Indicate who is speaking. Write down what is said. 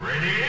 Speaker 1: Ready?